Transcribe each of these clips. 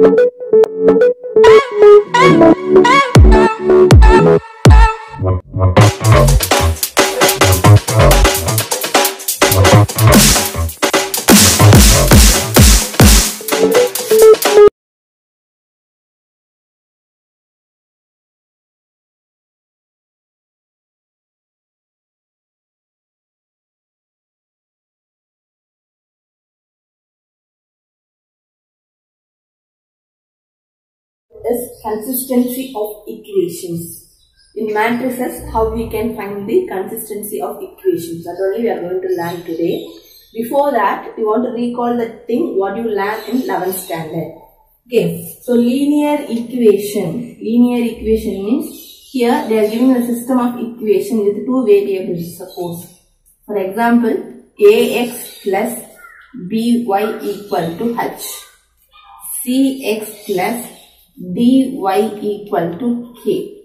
Ah! Ah! Ah! Is consistency of equations. In matrices, how we can find the consistency of equations. That only we are going to learn today. Before that, we want to recall the thing what you learned in 11th standard. Okay, so linear equation. Linear equation means here they are giving a system of equation with two variables suppose. For example, ax plus by equal to h. cx plus dy equal to k.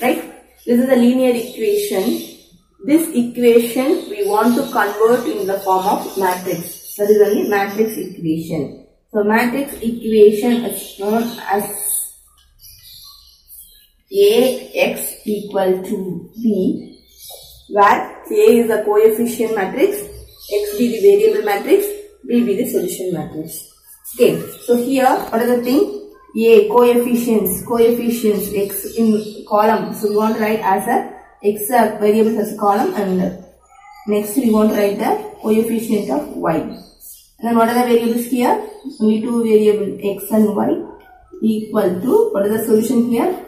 Right? This is a linear equation. This equation we want to convert in the form of matrix. That is only matrix equation. So matrix equation is known as Ax equal to B where A is the coefficient matrix, X be the variable matrix, B be the solution matrix. Okay, so here what are the thing? A coefficients, coefficients X in column. So we want to write as a X uh, variable as a column and uh, next we want to write the coefficient of Y. And then what are the variables here? Only two variables X and Y equal to what is the solution here?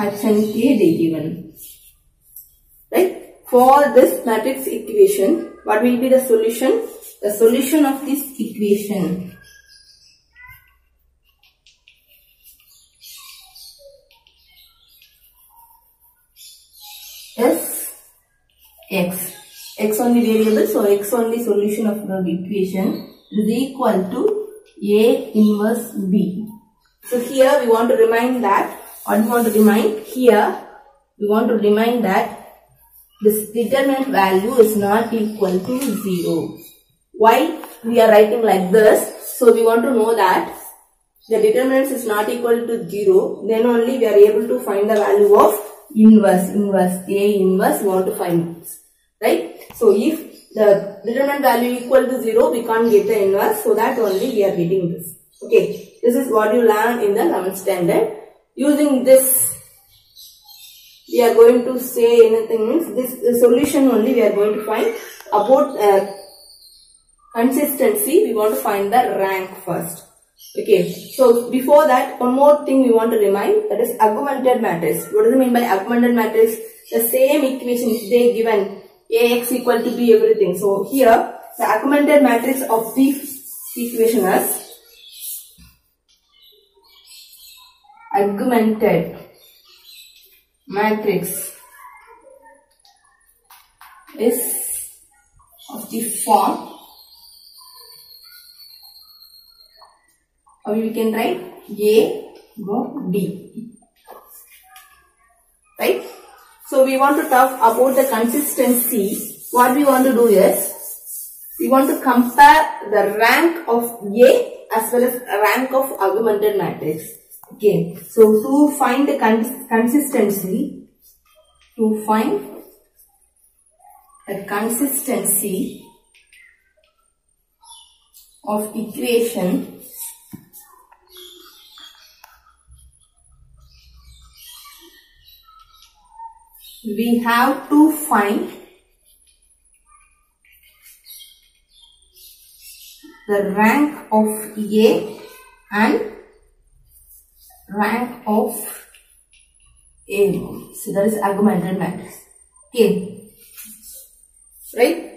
H and K they given. Right? For this matrix equation, what will be the solution? The solution of this equation x. x only variable, so x only solution of the equation is equal to a inverse b. So here we want to remind that, what we want to remind here, we want to remind that this determinant value is not equal to 0. Why we are writing like this? So we want to know that the determinant is not equal to 0, then only we are able to find the value of inverse, inverse, A inverse we want to find right? So if the determinant value equal to 0, we can't get the inverse, so that only we are getting this. Okay, this is what you learn in the 11th standard. Using this, we are going to say anything means this solution only we are going to find about uh, consistency, we want to find the rank first. Okay, so before that, one more thing we want to remind that is augmented matrix. What does it mean by augmented matrix? The same equation they given ax equal to b everything. So here the augmented matrix of the equation is augmented matrix is of the form or we can write A go B. Right? So we want to talk about the consistency. What we want to do is we want to compare the rank of A as well as rank of augmented matrix. Okay. So to find the cons consistency, to find the consistency of equation we have to find the rank of A and rank of A. So that is augmented matrix. Okay. Right?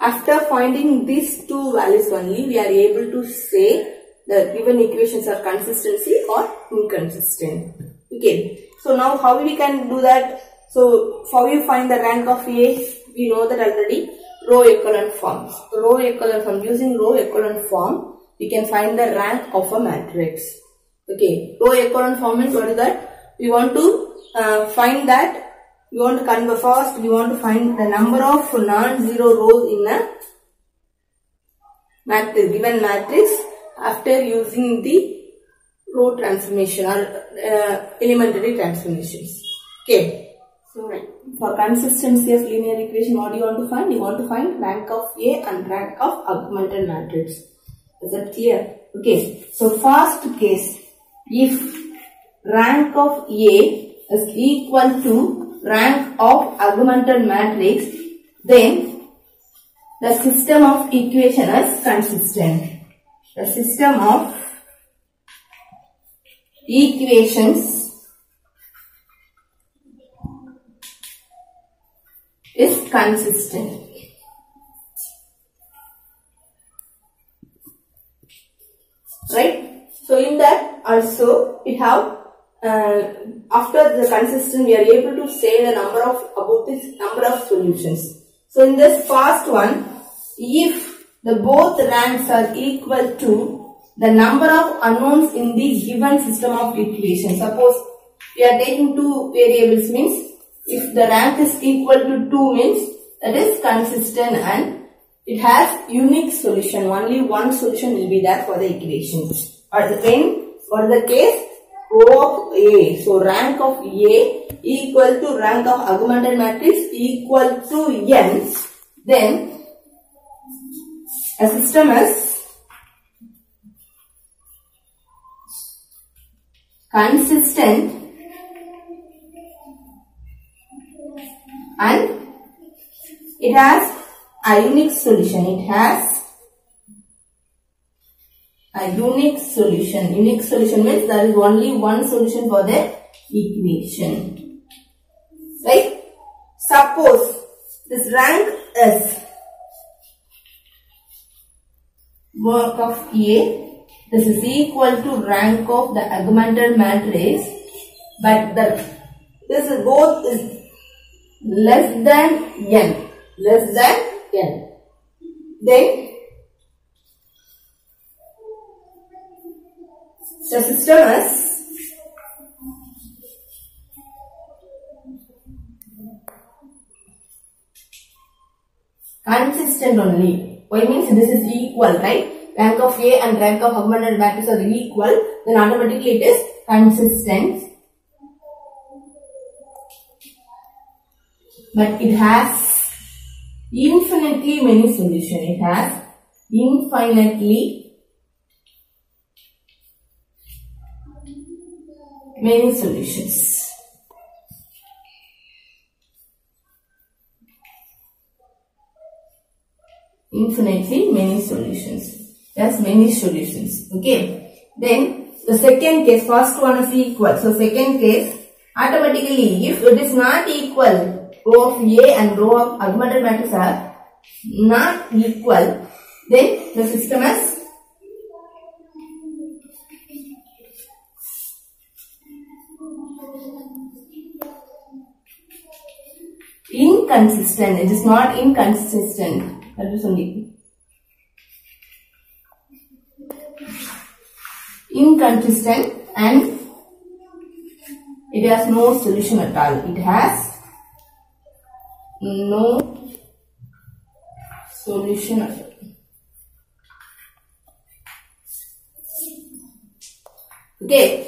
After finding these two values only, we are able to say the given equations are consistency or inconsistent. Okay. So now how we can do that? So, how you find the rank of A? We know that already. Row echelon form. Row echelon form. Using row echelon form, we can find the rank of a matrix. Okay. Row echelon form means what is that? We want to uh, find that. We want to convert first. We want to find the number of non-zero rows in a matrix, given matrix after using the row transformation or uh, elementary transformations. Okay. So for consistency of linear equation, what do you want to find? You want to find rank of A and rank of augmented matrix. Is that clear? Okay. So first case, if rank of A is equal to rank of augmented matrix, then the system of equation is consistent. The system of equations is consistent. Right? So in that also we have uh, after the consistent we are able to say the number of about this number of solutions. So in this first one, if the both ranks are equal to the number of unknowns in the given system of equations. Suppose we are taking two variables means if the rank is equal to 2 means that is consistent and it has unique solution. Only one solution will be there for the equation. Or the when for the case of A. So rank of A equal to rank of augmented matrix equal to n. Then a system is consistent and it has unique solution. It has a unique solution. Unique solution means there is only one solution for the equation. Right? Suppose this rank is work of A. This is equal to rank of the augmented matrix. But the this is both is less than n. Less than n. Then the system is consistent only. Why means this is equal, right? Rank of A and rank of augmented matrix are equal, then automatically it is consistent. But it has infinitely many solutions. It has infinitely many solutions. Infinitely many solutions. There's many solutions. Okay. Then the second case, first one is equal. So second case, automatically if it is not equal, rho of A and rho of augmented matrix are not equal, then the system is inconsistent. It is not inconsistent. That is only inconsistent and it has no solution at all. It has no solution at all. Okay.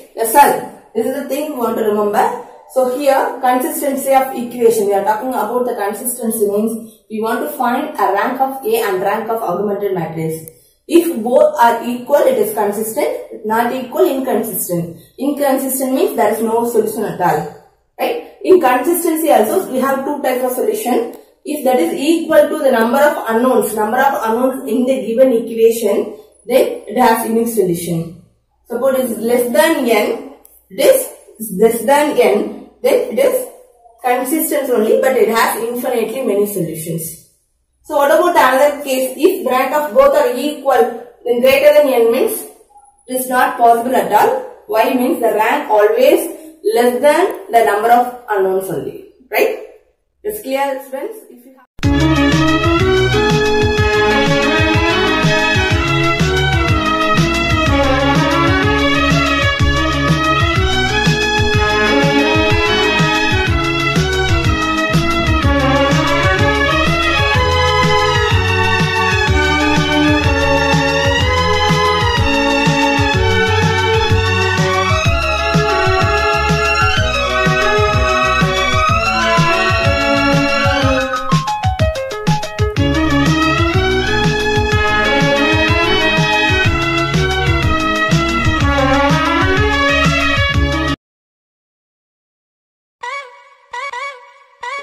This is the thing you want to remember. So here, consistency of equation. We are talking about the consistency means we want to find a rank of A and rank of augmented matrix. If both are equal, it is consistent. Not equal, inconsistent. Inconsistent means there is no solution at all. Right? In consistency also, we have two types of solution. If that is equal to the number of unknowns, number of unknowns in the given equation, then it has unique solution. Suppose it is less than n, this is less than n, then it is consistent only, but it has infinitely many solutions. So what about another case? If rank of both are equal, then greater than n means it is not possible at all. Why means the rank always less than the number of unknowns only. Right? It's clear friends? If